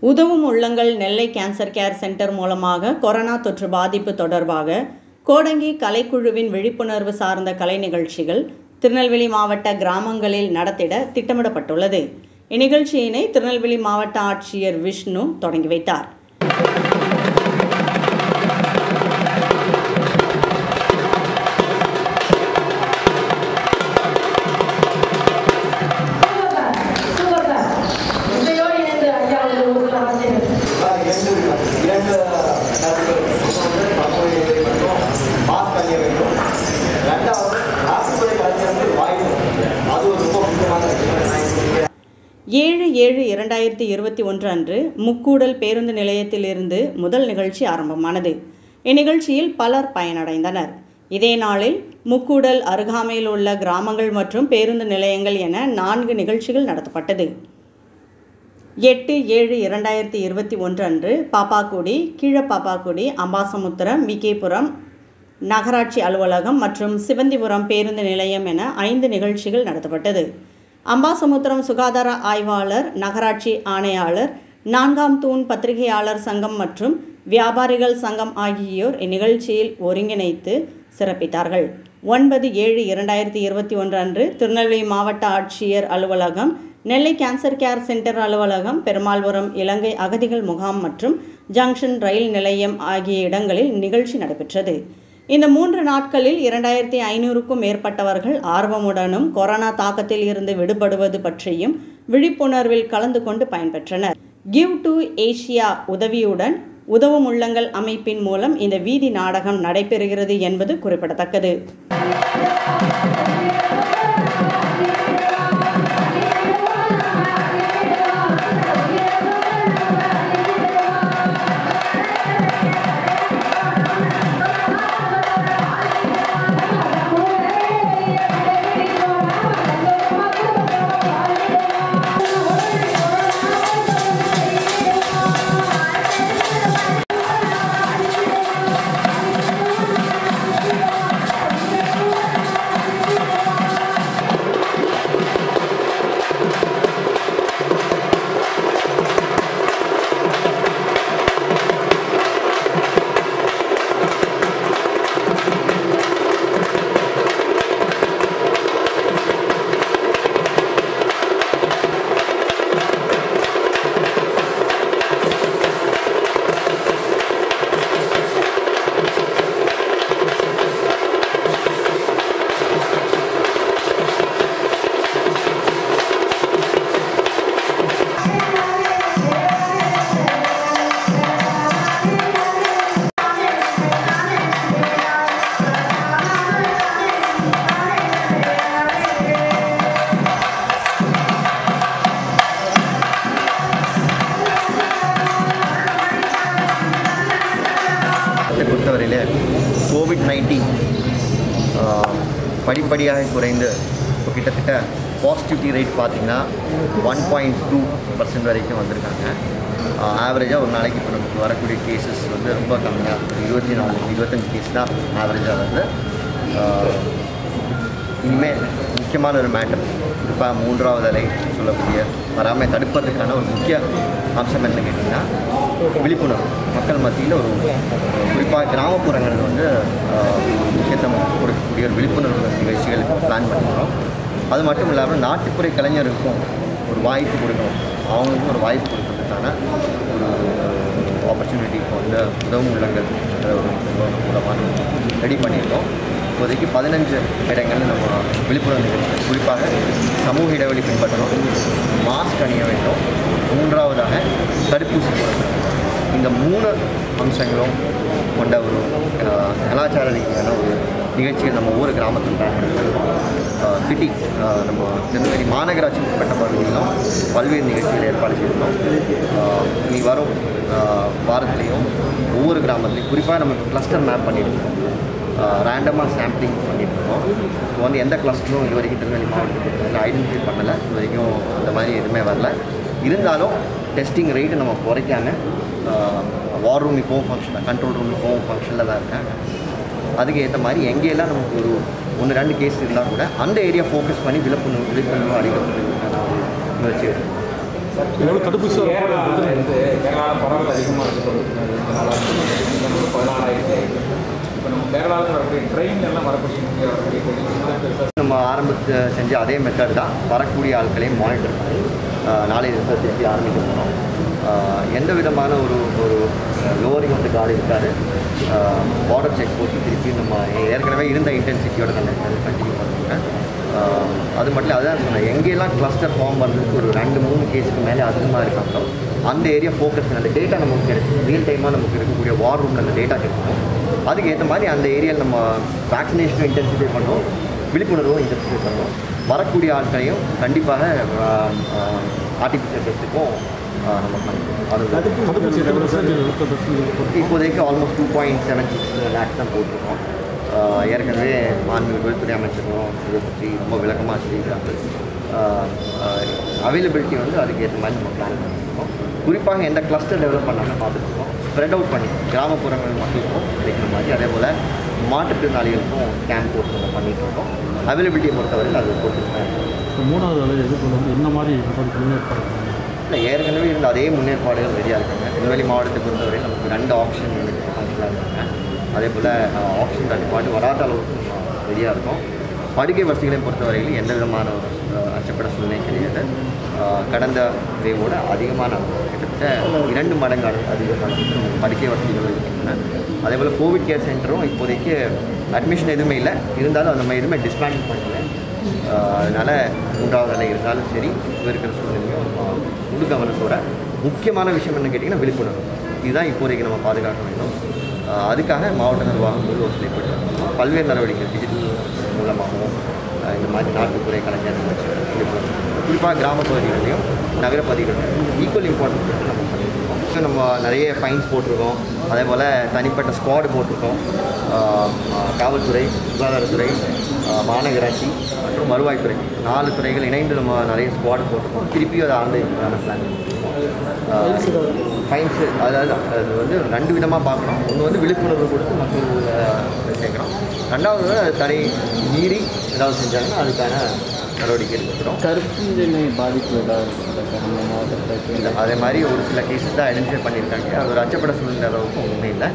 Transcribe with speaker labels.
Speaker 1: உதவும் உள்ளங்கள் நெல்லை cancer care centre மூலமாக கொரோனா தொற்று பாதிப்பு தொடர்பாக கோடங்கி கலைக்குழுவின் விழிப்புணர்வு சார்ந்த கலை நிகழ்ச்சிகள் திருநெல்வேலி மாவட்ட கிராமங்களில் நடத்திட திட்டமிடப்பட்டுள்ளது. இந்நிகழ்ச்சியினை திருநெல்வேலி மாவட்ட ஆட்சியர் விஷ்ணு தொடங்கி வைத்தார். ஏழு இரண்டாயிரத்தி இருபத்தி ஒன்று அன்று முக்கூடல் பேருந்து நிலையத்திலிருந்து முதல் நிகழ்ச்சி ஆரம்பமானது. இந்நிகழ்ச்சியில் பலர் பயனடைந்தனர். இதே நாளில் முக்கூடல் அருகாமையில் உள்ள கிராமங்கள் மற்றும் பேருந்து நிலையங்கள் என நான்கு நிகழ்ச்சிகள் நடத்தப்பட்டது. எட்டு ஏழு இரண்டாயிரத்தி இருபத்தி ஒன்று அன்று பாப்பாக்குடி கீழப்பாப்பாக்குடி அம்பாசமுத்திரம் விகேபுரம் நகராட்சி அலுவலகம் மற்றும் சிவந்திபுரம் பேருந்து நிலையம் என ஐந்து நிகழ்ச்சிகள் நடத்தப்பட்டது. அம்பாசமுத்திரம் சுகாதார ஆய்வாளர் நகராட்சி ஆணையாளர் நான்காம் தூண் பத்திரிகையாளர் சங்கம் மற்றும் வியாபாரிகள் சங்கம் ஆகியோர் இந்நிகழ்ச்சியில் ஒருங்கிணைத்து சிறப்பித்தார்கள். ஒன்பது ஏழு இரண்டாயிரத்தி இருபத்தி ஒன்று அன்று திருநெல்வேலி மாவட்ட ஆட்சியர் அலுவலகம் நெல்லை கேன்சர் கேர் சென்டர் அலுவலகம் பெருமாள்புரம் இலங்கை அகதிகள் முகாம் மற்றும் ஜங்ஷன் ரயில் நிலையம் ஆகிய இடங்களில் நிகழ்ச்சி நடைபெற்றது. இந்த மூன்று நாட்களில் இரண்டாயிரத்தி ஐநூறுக்கும் மேற்பட்டவர்கள் ஆர்வமுடனும் கொரோனா தாக்கத்தில் இருந்து விடுபடுவது பற்றியும் விழிப்புணர்வில் கலந்து கொண்டு பயன்பெற்றனர். கிவ் டு ஏஷியா உதவியுடன் உதவும் உள்ளங்கள் அமைப்பின் மூலம் இந்த வீதி நாடகம் நடைபெறுகிறது என்பது குறிப்பிடத்தக்கது.
Speaker 2: மாவட்டத்தை பொறுத்தவரையில் கோவிட் நைன்டீன் படிப்படியாக குறைந்து இப்போ கிட்டத்தட்ட பாசிட்டிவிட்டி ரேட் பார்த்திங்கன்னா ஒன் பாயிண்ட் டூ பர்சன்ட் வரைக்கும் வந்திருக்காங்க. ஆவரேஜாக ஒரு நாளைக்கு இப்போ நமக்கு வரக்கூடிய கேசஸ் வந்து ரொம்ப கம்மியாக இருபத்தி நாலு இருபத்தஞ்சி கேஸ் தான் ஆவரேஜாக வந்து இனிமேல் முக்கியமான ஒரு மேட்டர் குறிப்பாக மூன்றாவது அலை சொல்லக்கூடிய வராமல் தடுப்பதற்கான ஒரு முக்கிய அம்சம் என்ன கேட்டிங்கன்னா விழிப்புணர்வு மக்கள் மத்தியில் ஒரு குறிப்பாக கிராமப்புறங்களில் வந்து முக்கியத்துவம் கொடுக்கக்கூடிய ஒரு விழிப்புணர்வு நிகழ்ச்சிகள் பிளான் பண்ணிக்கிறோம் அது மட்டும் இல்லாமல் நாட்டுப்புற கலைஞருக்கும் ஒரு வாய்ப்பு கொடுக்கணும் அவங்களுக்கும் ஒரு வாய்ப்பு கொடுக்கறதுக்கான ஒரு ஆப்பர்ச்சுனிட்டி இப்போ வந்து உதவும் உள்ளங்கள் ஒரு மூலமாக ரெடி பண்ணியிருக்கோம் இப்போதைக்கு பதினஞ்சு இடங்கள் நம்ம விழிப்புணர்வு நிகழ்ச்சி குறிப்பாக சமூக இடைவெளி பின்பற்றணும் மாஸ்க் அணிய வேண்டும். மூன்றாவதாக தடுப்பூசி போடணும். இந்த மூணு அம்சங்களும் கொண்ட ஒரு கலாச்சார ரீதியான ஒரு நிகழ்ச்சிகள் நம்ம ஊர் கிராமத்தில் சிட்டி நம்ம திருநெல்வேலி மாநகராட்சி உட்பட்ட பகுதிகளிலும் பல்வேறு நிகழ்ச்சிகள் ஏற்பாடு செய்திருந்தோம் இனி வரும் வாரத்துலேயும் வாரத்திலையும் ஒவ்வொரு கிராமத்துலையும் குறிப்பாக நம்ம கிளஸ்டர் மேப் பண்ணியிருக்கோம். ரேண்டமாக சாம்பிளிங் பண்ணியிருக்கோம் இப்போ வந்து எந்த கிளஸ்டரும் இது வரைக்கும் திருநெல்வேலி மாவட்டத்தில் ஐடென்டிஃபை பண்ணலை இது வரைக்கும் அந்த மாதிரி எதுவுமே வரல இருந்தாலும் டெஸ்டிங் ரேட்டு நம்ம குறைக்காம வார் ரூம் இப்போவும் ஃபங்க்ஷன் கண்ட்ரோல் ரூம் இப்போவும் ஃபங்க்ஷனில் தான் இருக்காங்க அதுக்கு ஏற்ற மாதிரி எங்கெல்லாம் நமக்கு ஒரு ஒன்று ரெண்டு கேஸ் இருந்தால் கூட அந்த ஏரியா ஃபோக்கஸ் பண்ணி விழிப்புணர்வு விழிப்புணர்வு அளிக்கப்படுறதுக்கான முயற்சி
Speaker 3: தடுப்பூசி
Speaker 4: வந்து கேரளா பரவல் அதிகமாக பதினாலாயிரத்தி கேரளாவில் வரக்கூடிய ட்ரெயின் எல்லாம் வரக்கூடிய வரக்கூடிய
Speaker 2: நம்ம ஆரம்பித்து செஞ்ச அதே மெத்தட் தான் வரக்கூடிய ஆட்களையும் மானிட்டர் பண்ணி ஆஹ், நாளை தினத்தை திருப்பி ஆரம்பிக்க போகிறோம் எந்த விதமான ஒரு ஒரு லோவரிங் வந்து காடு இருக்காது. பார்டர் செக் போட்டு திருப்பி நம்ம ஏற்கனவே இருந்த இன்டென்சிட்டியோட நம்ம கண்டினியூ பண்ணுவாங்க. அது மட்டும் அதான் சொன்னேன் எங்கெல்லாம் கிளஸ்டர் ஃபார்ம் பண்ணுறதுக்கு ஒரு ரெண்டு மூணு கேஸுக்கு மேலே அதிகமாக இருக்காங்களோ அந்த ஏரியா ஃபோக்கஸ் பண்ணி அந்த டேட்டா நமக்கு கிடைக்கும் ரியல் டைமாக நமக்கு இருக்கக்கூடிய வார் ரூமில் அந்த டேட்டா கிடைக்கும் அதுக்கு ஏற்ற மாதிரி அந்த ஏரியாவில் நம்ம வேக்சினேஷனும் இன்டென்சிஃபை பண்ணுவோம் விழிப்புணர்வும் இன்டென்சிஃபை பண்ணுவோம் வரக்கூடிய ஆட்களையும் கண்டிப்பாக ஆர்டிஃபிஷியல் டெஸ்ட்டுக்கும் நம்ம பண்ணிக்கிறோம் இப்போதைக்கு almost two point seven six lakhs தான் போட்டிருக்கோம். ஏற்கனவே மாண்பு உள்துறை அமைச்சரும் இதை பற்றி ரொம்ப விளக்கமாக சொல்லியிருக்காங்க. அவைலபிலிட்டி வந்து அதுக்கு ஏற்ற மாதிரி நம்ம பிளான் பண்ணியிருக்கோம் குறிப்பாக எந்த கிளஸ்டர் டெவலப் பண்ணாமல் பார்த்துருக்கோம் ஸ்ப்ரெட் அவுட் பண்ணி கிராமப்புறங்கள் மக்களுக்கும் கிடைக்கிற மாதிரி அதே போல் மாற்றுத்திறனாளிகளுக்கும் கேம்ப் போட்டு நம்ம பண்ணிட்டு இருக்கோம். அவைலபிலிட்டியை பொறுத்தவரையில் அது இருக்கோம்.
Speaker 3: இப்போ மூணாவது அலை எதிர்கொள்ள வந்து என்ன மாதிரி பண்ணுங்க
Speaker 2: இல்லை ஏற்கனவே இருந்த அதே முன்னேற்பாடுகள் ரெடியாக இருக்காங்க. திருநெல்வேலி மாவட்டத்தை பொறுத்தவரை நமக்கு ரெண்டு ஆப்ஷன் ஃபங்க்ஷனாக இருக்காங்க. அதே போல் ஆப்ஷன் கட்டுப்பாடு வராத அளவுக்கு ரெடியாக இருக்கும். படுக்கை வசதிகளை பொறுத்தவரையில் எந்த விதமான அச்சப்பட சூழ்நிலை கிடையாது. கடந்த வேவோட அதிகமான கிட்டத்தட்ட இரண்டு மடங்கு அதிகமான படுக்கை வசதிகள் இருக்கின்றன. அதே போல் கோவிட் கேர் சென்டரும் இப்போதைக்கு அட்மிஷன் எதுவுமே இல்லை. இருந்தாலும் அந்த மாதிரி எதுவுமே டிஸ்பேண்ட் பண்ணல. அதனால் மூன்றாவது அலை இருந்தாலும் சரி இப்போ இருக்கிற சூழ்நிலையும் முழு கவனத்தோட முக்கியமான விஷயம் என்ன கேட்டிங்கன்னா விழிப்புணர்வு. இதுதான் இப்போதைக்கு நம்ம பாதுகாக்க வேண்டும். அதுக்காக மாவட்ட நிர்வாகம் முழு ஒத்துழைப்பு பல்வேறு நடவடிக்கைகள் டிஜிட்டல் மூலமாகவும் இந்த மாதிரி நாட்டுத்துறை கலைஞர் விழிப்புணர்வு. குறிப்பாக கிராம பகுதிகளிலையும் நகர ஈக்குவல் இம்பார்ட்டன்ட் நம்ம பண்ணியிருக்கோம் நம்ம நிறைய ஃபைன்ஸ் போட்டிருக்கோம். அதே போல் தனிப்பட்ட ஸ்குவாடு போட்டிருக்கோம். காவல்துறை சுகாதாரத்துறை மாநகராட்சி மற்றும் வருவாய்த்துறை. நாலு துறைகள் இணைந்து நம்ம நிறைய ஸ்குவாடு போட்டிருக்கோம். திருப்பியும் அதை ஆன்லைன் பிளான் ஃபைன்ஸு அதாவது அது வந்து ரெண்டு விதமாக பார்க்கணும். ஒன்று வந்து விழிப்புணர்வு கொடுத்து மக்கள் சேர்க்குறோம் ரெண்டாவது அது தடை மீறி ஏதாவது செஞ்சாங்கன்னா அதுக்கான நடவடிக்கை எடுக்கிறோம்
Speaker 5: கருப்பஞ்சனை பாதிப்பு ஏதாவது
Speaker 2: அதே மாதிரி ஒரு சில கேசஸ் தான் ஐடென்டிஃபை பண்ணியிருக்காங்க. அது ஒரு அச்சப்பட சூழ்நிலை அளவுக்கு ஒன்றுமே இல்லை.